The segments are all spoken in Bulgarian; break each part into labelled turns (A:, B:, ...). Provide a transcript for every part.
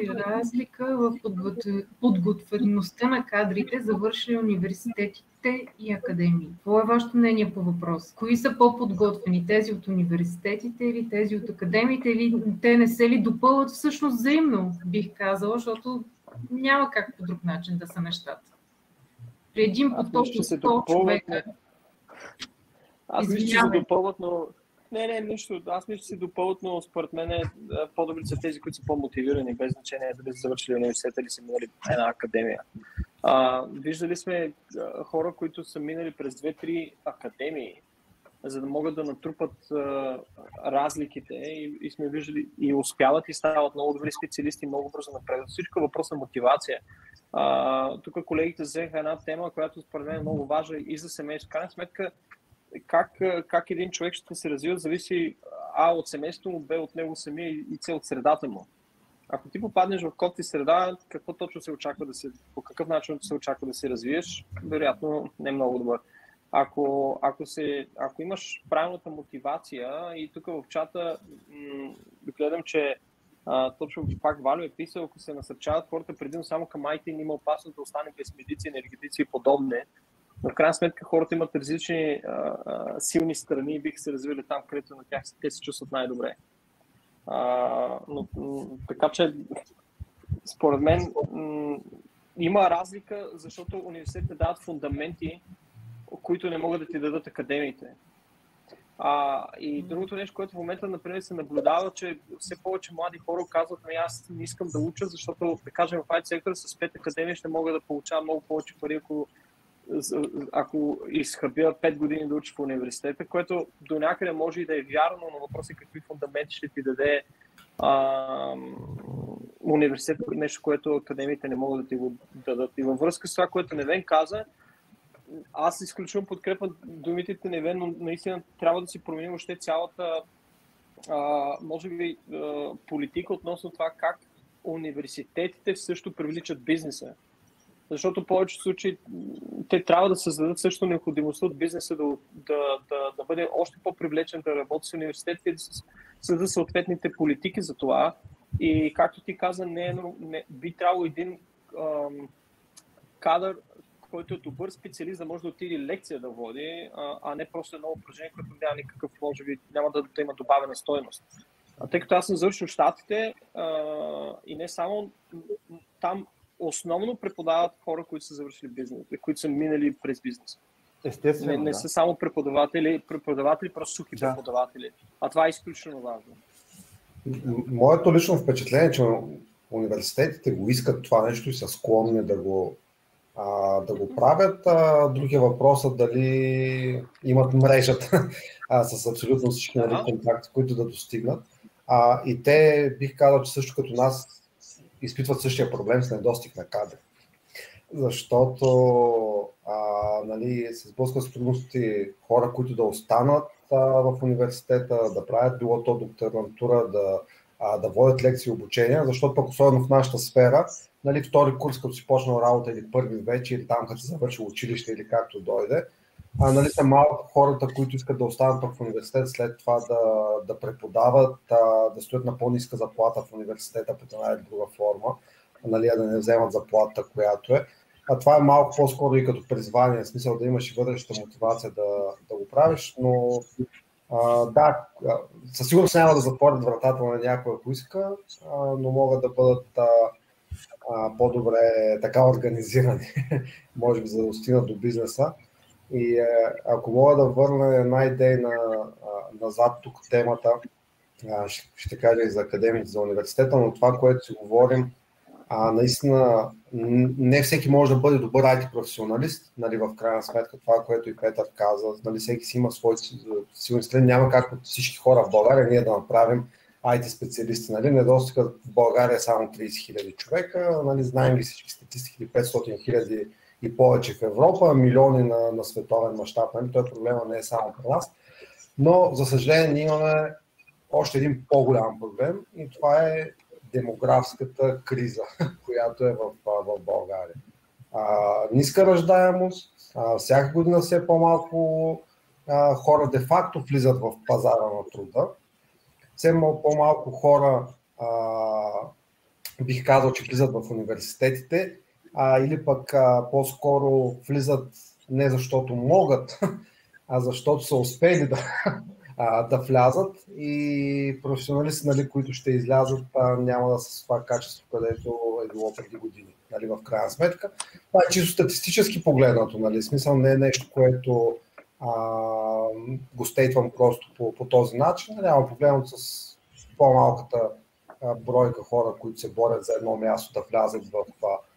A: има ли разлика в подготвеността на кадрите, завършили университетите и академии? Какво е вашето мнение по въпрос? Кои са по-подготвени? Тези от университетите или тези от академиите? Или те не се ли допълват всъщност взаимно, бих казала, защото няма как по друг начин да са нещата. При един поток от 100 човека.
B: Аз мисля, че се допълват, но не, не, нищо. Аз мисля, че се допълват, според мен е, по-добри са тези, които са по-мотивирани, без значение дали са завършили университета или са минали една академия. А, виждали сме хора, които са минали през 2-3 академии, за да могат да натрупат а, разликите и, и сме виждали и успяват и стават много добри специалисти, много бързо напредват. Всичко е въпрос на мотивация. А, тук колегите взеха една тема, която според мен е много важна и за семейство. Крайна сметка, как, как един човек ще се развива, зависи А от семейството му, Б от него самия и С от средата му. Ако ти попаднеш в коти среда, какво точно се очаква да се, по какъв начин се очаква да се развиеш, вероятно не е много добър. Ако, ако, се, ако имаш правилната мотивация и тук в чата м- гледам, че а, точно пак Валю е писал, ако се насърчават хората предимно само към IT, има опасност да остане без медици, енергетици и подобни. Но в крайна сметка хората имат различни а, а, силни страни и биха се развили там, където на тях те се чувстват най-добре. А, но, така че, според мен, м- има разлика, защото университетите дават фундаменти, които не могат да ти дадат академиите. А, и другото нещо, което в момента, например, се наблюдава, че все повече млади хора казват, ами аз не искам да уча, защото, да кажем, в IT сектора с пет академии ще мога да получавам много повече пари, ако, ако изхъбя 5 години да уча в университета, което до някъде може и да е вярно, но въпрос е какви фундаменти ще ти даде а, университет, нещо, което академиите не могат да ти го дадат. И във връзка с това, което Невен каза, аз изключвам подкрепа думите на Невен, но наистина трябва да си променим още цялата, а, може би, а, политика относно това как университетите също привличат бизнеса. Защото в повечето случаи те трябва да създадат също необходимостта от бизнеса да, да, да, да бъде още по-привлечен да работи с университетите и да създадат съответните политики за това. И както ти каза, не, е, не би трябвало един ам, кадър който е добър специалист, да може да отиде лекция да води, а, а не просто едно упражнение, което няма никакъв, може би, няма да, да има добавена стоеност. А тъй като аз съм завършил щатите а, и не само там основно преподават хора, които са завършили бизнес, които са минали през бизнес.
C: Естествено.
B: Не, не
C: да.
B: са само преподаватели, преподаватели, просто сухи да. преподаватели. А това е изключително важно.
D: Моето лично впечатление е, че университетите го искат това нещо и са склонни да го а, да го правят. А, другия въпрос е дали имат мрежата а, с абсолютно всички нали, контакти, които да достигнат. А, и те бих казал, че също като нас изпитват същия проблем с недостиг на кадри. Защото а, нали, се сблъскват с трудности хора, които да останат а, в университета, да правят било то докторантура, да, а, да водят лекции и обучения, защото пък особено в нашата сфера нали, втори курс, като си почнал работа или първи вече, или там, като си завършил училище или както дойде. А, нали, са малко хората, които искат да останат в университет, след това да, да преподават, а, да стоят на по-ниска заплата в университета под една или друга форма, нали, да не вземат заплата, която е. А това е малко по-скоро и като призвание, в смисъл да имаш и вътрешната мотивация да, да го правиш, но а, да, със сигурност няма да затворят вратата на някой, ако иска, а, но могат да бъдат а, а, по-добре така организирани, може би за да достигнат до бизнеса. И е, ако мога да върна една идея на, назад тук темата, ще, кажа и за академията, за университета, но това, което си говорим, а, наистина не всеки може да бъде добър IT професионалист, нали, в крайна сметка това, което и Петър каза, нали, всеки си има своите силни страни, няма как от всички хора в България ние да направим IT специалисти. Нали? Недостигът в България е само 30 хиляди човека, нали? знаем ги всички статистики, 500 хиляди и повече в Европа, милиони на, на световен мащаб. Нали? Той проблема не е само при нас. Но, за съжаление, ние имаме още един по-голям проблем и това е демографската криза, която е в, в България. А, ниска ръждаемост, а, всяка година все по-малко а, хора де-факто влизат в пазара на труда все по-малко хора а, бих казал, че влизат в университетите, а, или пък а, по-скоро влизат не защото могат, а защото са успели да, а, да влязат и професионалисти, нали, които ще излязат, а, няма да са с това качество, където е било преди години. Нали, в крайна сметка. Това е чисто статистически погледнато. Нали, смисъл не е нещо, което а, го стейтвам просто по, по този начин. Няма погледнато с по-малката бройка хора, които се борят за едно място да влязат в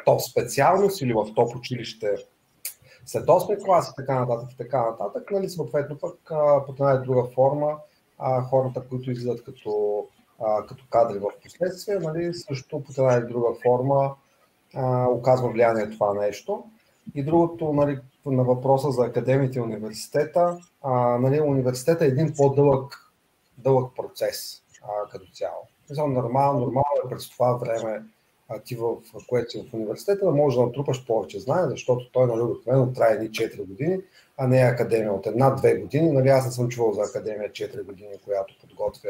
D: топ специалност или в топ училище след 8 клас и така нататък и така нататък, нали, съответно пък по една или друга форма а, хората, които излизат като, а, като кадри в последствие, нали, също по една или друга форма а, оказва влияние това нещо. И другото, нали, на въпроса за академите и университета, а, нали, университета е един по-дълъг дълъг процес а, като цяло. Нормално, нормално е през това време а ти в, в което си в университета, да можеш да натрупаш повече знания, защото той нали, обикновено трае едни 4 години, а не е академия от една-две години. Нали, аз не съм чувал за академия 4 години, която подготвя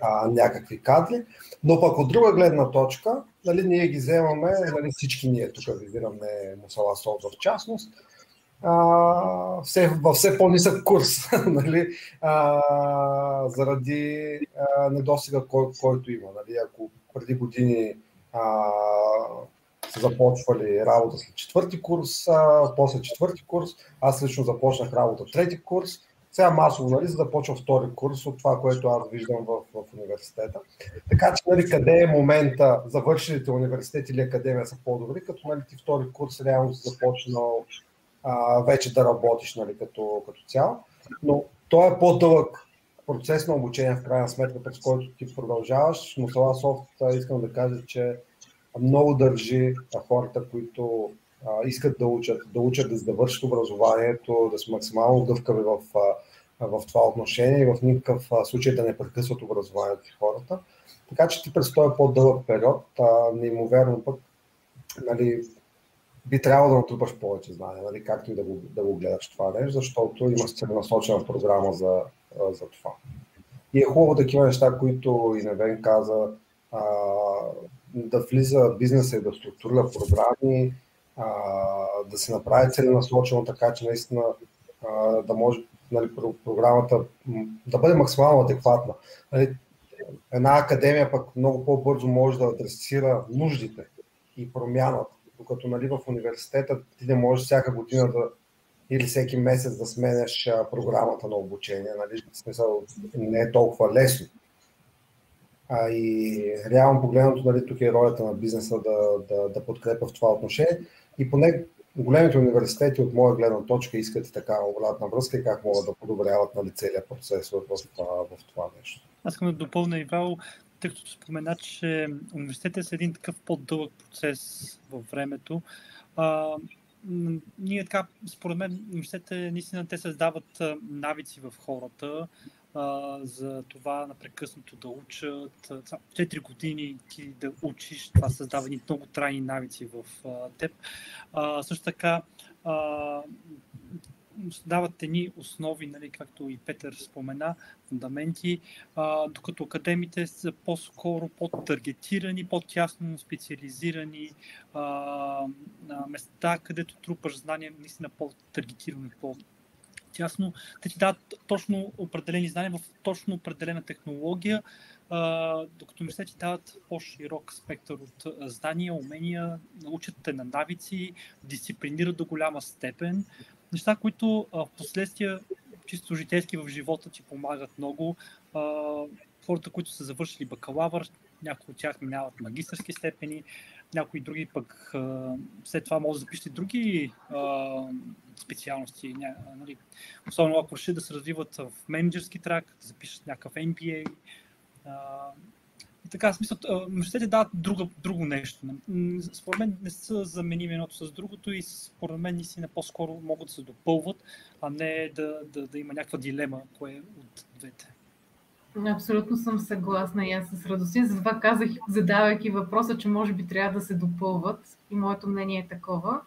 D: а, някакви кадри. Но пък от друга гледна точка, нали, ние ги вземаме, нали, всички ние тук визирам, Мусала Сол в частност, а, все, във все по-нисък курс, нали, а, заради а, недостига, кой, който има. Нали, ако преди години а, са започвали работа след четвърти курс, а, после четвърти курс. Аз лично започнах работа трети курс. Сега масово нали, започва втори курс от това, което аз виждам в, в университета. Така че нали, къде е момента, завършилите университет или академия са по-добри, като нали, ти втори курс реално си започнал а, вече да работиш нали, като, като цяло. Но той е по-дълъг процес на обучение в крайна сметка, през който ти продължаваш, но това софт искам да кажа, че много държи на хората, които а, искат да учат, да учат да завършат образованието, да са максимално гъвкави в, в това отношение и в никакъв случай да не прекъсват образованието и хората. Така че ти през този по-дълъг период, а, неимоверно пък, нали, би трябвало да натрупаш повече знания, нали, както и да го, да го гледаш това нещо, защото имаш целенасочена програма за, за това. И е хубаво такива неща, които и Невен каза, а, да влиза бизнеса и да структурира програми, да се направи целенасочено така, че наистина да може нали, програмата да бъде максимално адекватна. Нали, една академия пък много по-бързо може да адресира нуждите и промяната, докато нали, в университета ти не можеш всяка година да или всеки месец да сменяш програмата на обучение. Нали? Смисъл не е толкова лесно. А и реално погледнато, нали, тук е ролята на бизнеса да, да, да подкрепа в това отношение. И поне големите университети от моя гледна точка искат и такава обратна връзка и как могат да подобряват нали, целият процес в, това, в това нещо.
C: Аз искам да допълня Ивал, тъй като спомена, че университетът е един такъв по-дълъг процес във времето. А, ние така, според мен, университетите наистина те създават навици в хората, за това напрекъснато да учат. Четири години ти да учиш, това създава едни много трайни навици в теб. Също така, дават едни основи, нали, както и Петър спомена, фундаменти, а, докато академите са по-скоро по-таргетирани, по-тясно специализирани а, места, където трупаш знания, наистина по-таргетирано, по тясно. Те ти дават точно определени знания в точно определена технология, докато университети дават по-широк спектър от знания, умения, научат те на навици, дисциплинират до голяма степен. Неща, които в последствие чисто житейски в живота ти помагат много. Хората, които са завършили бакалавър, някои от тях минават магистърски степени, някои други пък а, след това може да запишете други а, специалности, ня, нали, особено ако решат да се развиват в менеджерски трак, да запишат някакъв MBA. А, и така, смисъл, университетите дават друго, друго нещо. Според мен не са заменими едното с другото и според мен наистина по-скоро могат да се допълват, а не да, да, да има някаква дилема, кое от двете.
A: Абсолютно съм съгласна и аз с радостта. Затова казах, задавайки въпроса, че може би трябва да се допълват и моето мнение е такова.